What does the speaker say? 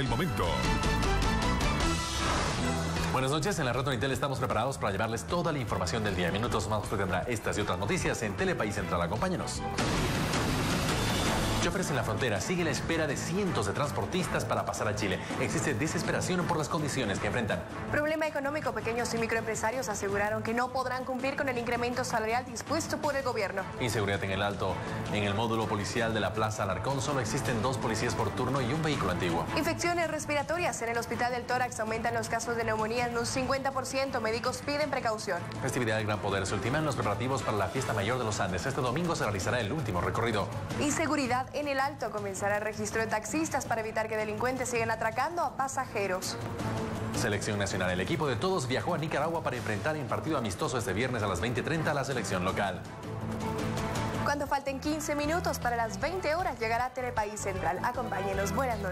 El momento. Buenas noches, en la Red Intel estamos preparados para llevarles toda la información del día. minutos más usted tendrá estas y otras noticias en Telepaís Central. Acompáñenos. Choferes en la frontera sigue la espera de cientos de transportistas para pasar a Chile. Existe desesperación por las condiciones que enfrentan. Problema económico. Pequeños y microempresarios aseguraron que no podrán cumplir con el incremento salarial dispuesto por el gobierno. Inseguridad en el alto. En el módulo policial de la Plaza Alarcón solo existen dos policías por turno y un vehículo antiguo. Infecciones respiratorias. En el Hospital del Tórax aumentan los casos de neumonía en un 50%. Médicos piden precaución. Festividad del Gran Poder. Se ultiman los preparativos para la Fiesta Mayor de los Andes. Este domingo se realizará el último recorrido. Inseguridad en el Alto comenzará el registro de taxistas para evitar que delincuentes sigan atracando a pasajeros. Selección Nacional. El equipo de todos viajó a Nicaragua para enfrentar en partido amistoso este viernes a las 20.30 a la selección local. Cuando falten 15 minutos para las 20 horas llegará Telepaís Central. Acompáñenos. Buenas noches.